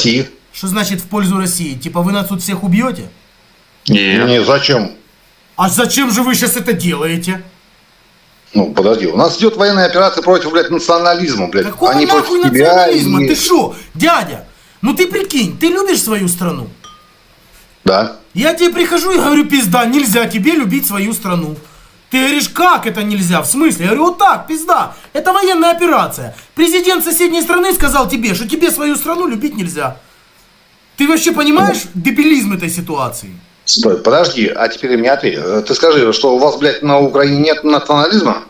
России. Что значит в пользу России? Типа вы нас тут всех убьете? Нет. Не, зачем? А зачем же вы сейчас это делаете? Ну, подожди, у нас идет военная операция против, блядь, национализма, блядь. Какого Они нахуй против тебя национализма? и- Ты шо, дядя? Ну ты прикинь, ты любишь свою страну? Да. Я тебе прихожу и говорю, пизда, нельзя тебе любить свою страну. Ты говоришь, как это нельзя? В смысле? Я говорю, вот так, пизда. Это военная операция. Президент соседней страны сказал тебе, что тебе свою страну любить нельзя. Ты вообще понимаешь дебилизм этой ситуации? Стой, подожди, а теперь мне ответь. Э, Ты скажи, что у вас, блядь, на Украине нет национализма?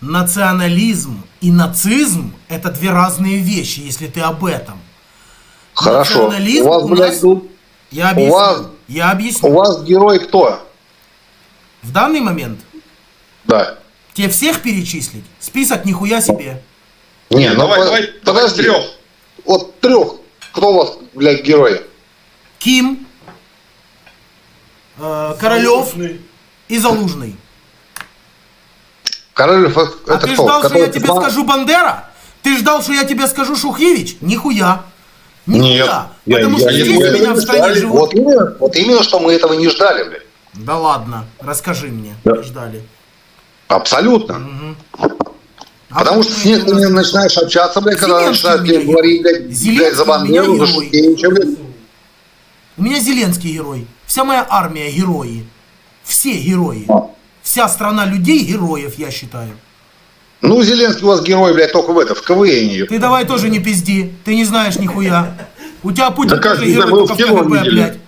Национализм и нацизм – это две разные вещи, если ты об этом. Хорошо. Национализм У вас, у блядь, нас- тут- Я объясню. вас- Я объясню. у вас герой кто? В данный момент Да. тебе всех перечислить? Список нихуя себе. Не, ну давай, давай, давай подожди. трех. Вот трех. Кто у вас, блядь, герои? Ким, э, Королев и Залужный. Королев э, А это ты кто? ждал, что Который я тебе зна- скажу Бандера? Ты ждал, что я тебе скажу Шухевич? Нихуя. Нихуя. Нет. Я- Потому я- что я- здесь я- у меня в стране ждали. живут. Вот именно, вот именно, что мы этого не ждали, блядь. Да ладно, расскажи мне. Да. Ждали. Абсолютно. А Потому что с ним нас- начинаешь общаться, блядь, когда начинаешь блядь, говорить, блядь, блядь, за Бандеру, за. Шухевича, блядь. У меня Зеленский герой. Вся моя армия герои. Все герои. Вся страна людей героев, я считаю. Ну, Зеленский у вас герой, блядь, только в это, в КВН. Ты давай тоже не пизди. Ты не знаешь нихуя. У тебя Путин Да тоже герой, только в КГБ, блядь.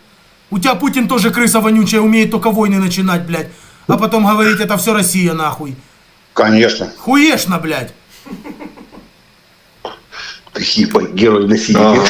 У тебя Путин тоже крыса вонючая, умеет только войны начинать, блядь. А потом говорить, это все Россия, нахуй. Конечно. Хуешно, блядь. Ты хипа, герой на синий. Ага.